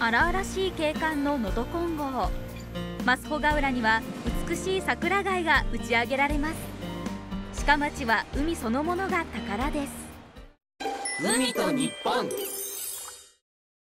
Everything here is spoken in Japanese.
荒々しい景観の能登金剛。増穂ヶ浦には美しい桜貝が打ち上げられます。鹿町は海そのものが宝です。海と日本。